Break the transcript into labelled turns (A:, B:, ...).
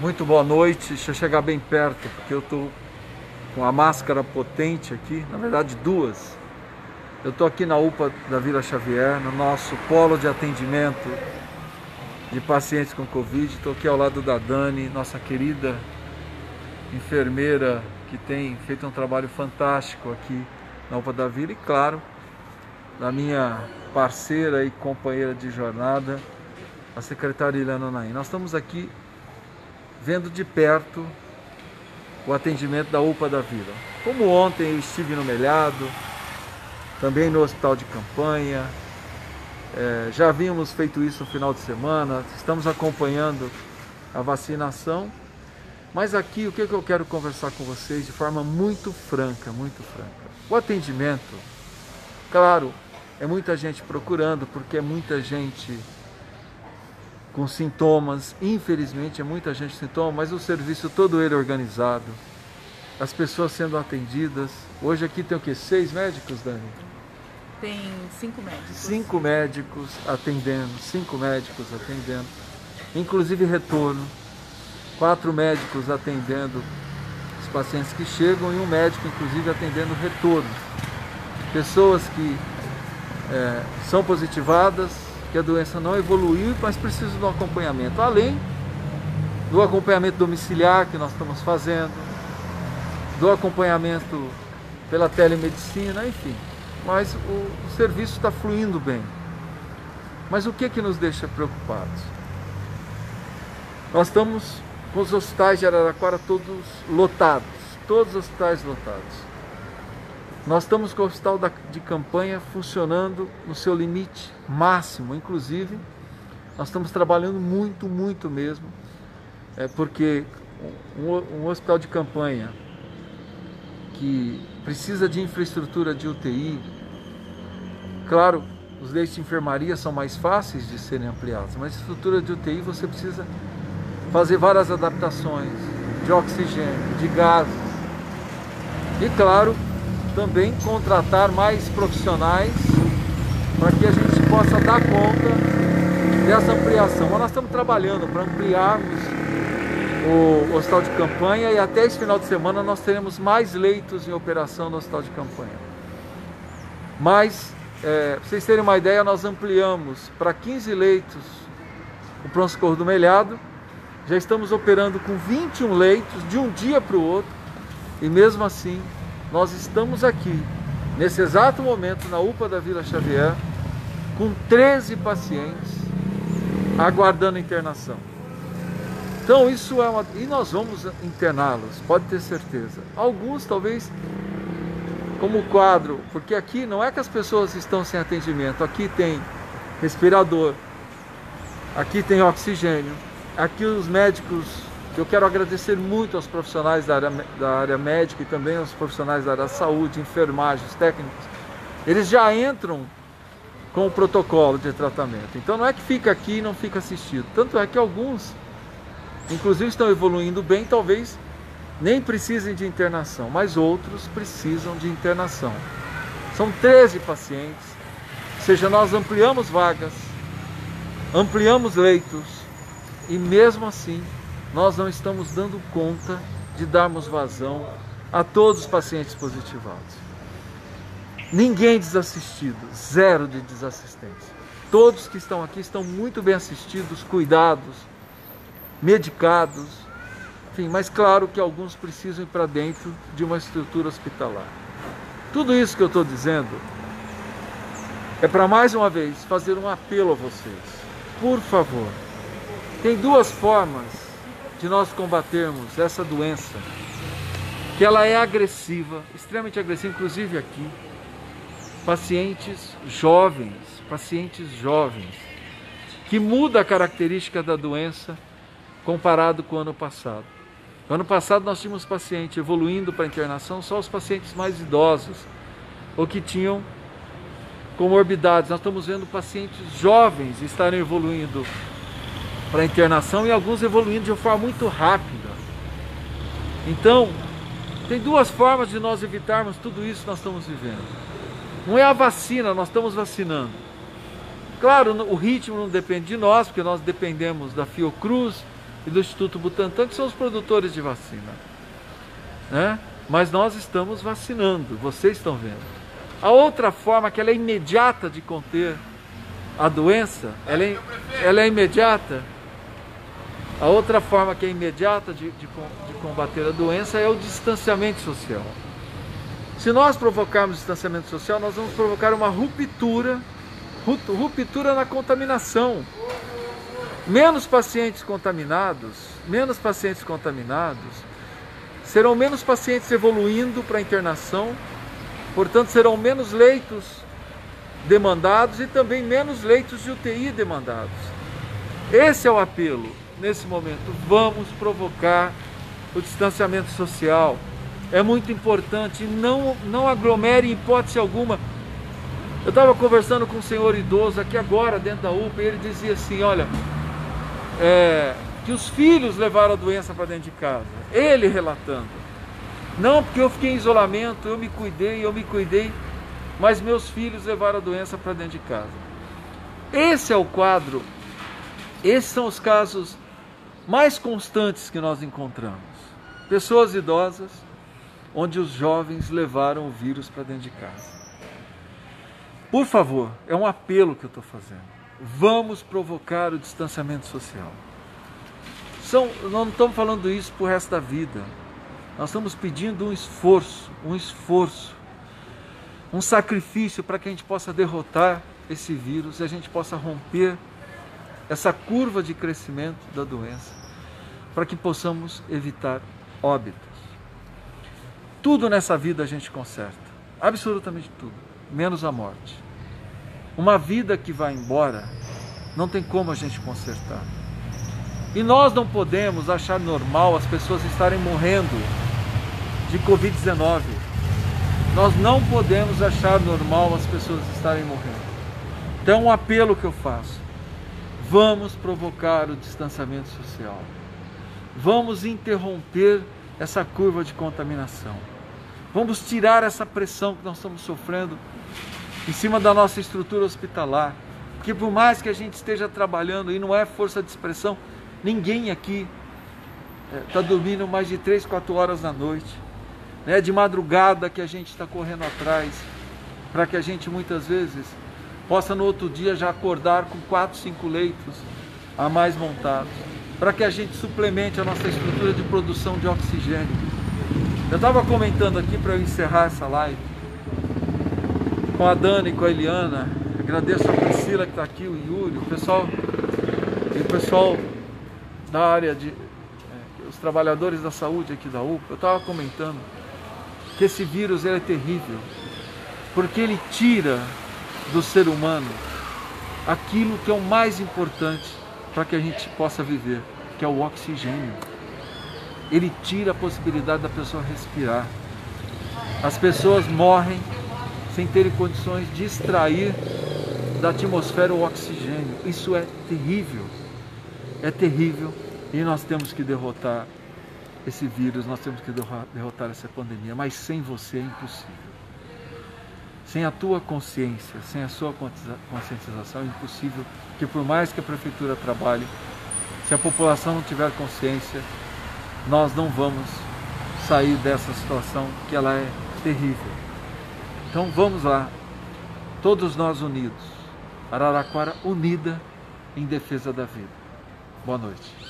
A: Muito boa noite. Deixa eu chegar bem perto, porque eu estou com a máscara potente aqui, na verdade duas. Eu estou aqui na UPA da Vila Xavier, no nosso polo de atendimento de pacientes com Covid. Estou aqui ao lado da Dani, nossa querida enfermeira que tem feito um trabalho fantástico aqui na UPA da Vila e, claro, da minha parceira e companheira de jornada, a secretária Ilana Naim. Nós estamos aqui vendo de perto o atendimento da UPA da Vila. Como ontem eu estive no Melhado, também no hospital de campanha, é, já havíamos feito isso no final de semana, estamos acompanhando a vacinação, mas aqui o que, que eu quero conversar com vocês de forma muito franca, muito franca. O atendimento, claro, é muita gente procurando, porque é muita gente com sintomas, infelizmente é muita gente com sintomas, mas o serviço todo ele organizado, as pessoas sendo atendidas. Hoje aqui tem o que? Seis médicos, Dani?
B: Tem cinco médicos.
A: Cinco médicos atendendo, cinco médicos atendendo, inclusive retorno. Quatro médicos atendendo os pacientes que chegam e um médico, inclusive, atendendo retorno. Pessoas que é, são positivadas, que a doença não evoluiu, mas precisa do acompanhamento. Além do acompanhamento domiciliar que nós estamos fazendo, do acompanhamento pela telemedicina, enfim. Mas o, o serviço está fluindo bem. Mas o que, que nos deixa preocupados? Nós estamos com os hospitais de Araraquara todos lotados, todos os hospitais lotados. Nós estamos com o hospital de campanha funcionando no seu limite máximo, inclusive nós estamos trabalhando muito, muito mesmo, é porque um, um hospital de campanha que precisa de infraestrutura de UTI, claro, os leitos de enfermaria são mais fáceis de serem ampliados, mas estrutura de UTI você precisa fazer várias adaptações de oxigênio, de gases e claro também contratar mais profissionais para que a gente possa dar conta dessa ampliação. Mas nós estamos trabalhando para ampliarmos o hospital de campanha e até esse final de semana nós teremos mais leitos em operação no hospital de campanha. Mas, é, para vocês terem uma ideia, nós ampliamos para 15 leitos o pronto-socorro do Melhado. Já estamos operando com 21 leitos de um dia para o outro e mesmo assim nós estamos aqui, nesse exato momento, na UPA da Vila Xavier, com 13 pacientes aguardando internação. Então isso é uma... E nós vamos interná-los, pode ter certeza. Alguns talvez como quadro, porque aqui não é que as pessoas estão sem atendimento, aqui tem respirador, aqui tem oxigênio, aqui os médicos eu quero agradecer muito aos profissionais da área, da área médica e também aos profissionais da área da saúde, enfermagem, técnicos. Eles já entram com o protocolo de tratamento. Então não é que fica aqui e não fica assistido. Tanto é que alguns, inclusive, estão evoluindo bem, talvez nem precisem de internação, mas outros precisam de internação. São 13 pacientes, ou seja, nós ampliamos vagas, ampliamos leitos e mesmo assim nós não estamos dando conta de darmos vazão a todos os pacientes positivados. Ninguém desassistido, zero de desassistência. Todos que estão aqui estão muito bem assistidos, cuidados, medicados, enfim, mas claro que alguns precisam ir para dentro de uma estrutura hospitalar. Tudo isso que eu estou dizendo é para mais uma vez fazer um apelo a vocês. Por favor, tem duas formas de nós combatermos essa doença, que ela é agressiva, extremamente agressiva, inclusive aqui, pacientes jovens, pacientes jovens, que muda a característica da doença comparado com o ano passado. No ano passado nós tínhamos paciente evoluindo para internação, só os pacientes mais idosos, ou que tinham comorbidades. Nós estamos vendo pacientes jovens estarem evoluindo para internação e alguns evoluindo de uma forma muito rápida. Então, tem duas formas de nós evitarmos tudo isso que nós estamos vivendo. Não é a vacina, nós estamos vacinando. Claro, o ritmo não depende de nós, porque nós dependemos da Fiocruz, e do Instituto Butantan, que são os produtores de vacina. Né? Mas nós estamos vacinando, vocês estão vendo. A outra forma que ela é imediata de conter a doença, ela é, ela é imediata. A outra forma que é imediata de, de, de combater a doença é o distanciamento social. Se nós provocarmos distanciamento social, nós vamos provocar uma ruptura, ruptura na contaminação. Menos pacientes contaminados, menos pacientes contaminados, serão menos pacientes evoluindo para internação, portanto serão menos leitos demandados e também menos leitos de UTI demandados. Esse é o apelo nesse momento. Vamos provocar o distanciamento social é muito importante. Não, não aglomere em hipótese alguma. Eu estava conversando com um senhor idoso aqui agora, dentro da UPA, e ele dizia assim: olha, é, que os filhos levaram a doença para dentro de casa. Ele relatando. Não, porque eu fiquei em isolamento, eu me cuidei, eu me cuidei, mas meus filhos levaram a doença para dentro de casa. Esse é o quadro, esses são os casos mais constantes que nós encontramos. Pessoas idosas, onde os jovens levaram o vírus para dentro de casa. Por favor, é um apelo que eu estou fazendo. Vamos provocar o distanciamento social. São, nós não estamos falando isso para o resto da vida. Nós estamos pedindo um esforço, um esforço, um sacrifício para que a gente possa derrotar esse vírus e a gente possa romper essa curva de crescimento da doença, para que possamos evitar óbito. Tudo nessa vida a gente conserta, absolutamente tudo, menos a morte. Uma vida que vai embora, não tem como a gente consertar. E nós não podemos achar normal as pessoas estarem morrendo de Covid-19. Nós não podemos achar normal as pessoas estarem morrendo. Então, um apelo que eu faço: vamos provocar o distanciamento social. Vamos interromper essa curva de contaminação. Vamos tirar essa pressão que nós estamos sofrendo em cima da nossa estrutura hospitalar. Porque por mais que a gente esteja trabalhando e não é força de expressão, ninguém aqui está é, dormindo mais de 3, 4 horas da noite. É de madrugada que a gente está correndo atrás, para que a gente muitas vezes possa no outro dia já acordar com 4, 5 leitos a mais montados para que a gente suplemente a nossa estrutura de produção de oxigênio. Eu estava comentando aqui para eu encerrar essa live com a Dani e com a Eliana. Agradeço a Priscila que está aqui, o Yuri, o pessoal, o pessoal da área de. É, os trabalhadores da saúde aqui da UPA. Eu estava comentando que esse vírus é terrível, porque ele tira do ser humano aquilo que é o mais importante para que a gente possa viver, que é o oxigênio. Ele tira a possibilidade da pessoa respirar. As pessoas morrem sem terem condições de extrair da atmosfera o oxigênio. Isso é terrível. É terrível e nós temos que derrotar esse vírus, nós temos que derrotar essa pandemia, mas sem você é impossível. Sem a tua consciência, sem a sua conscientização, é impossível que por mais que a prefeitura trabalhe, se a população não tiver consciência, nós não vamos sair dessa situação que ela é terrível. Então vamos lá, todos nós unidos, Araraquara unida em defesa da vida. Boa noite.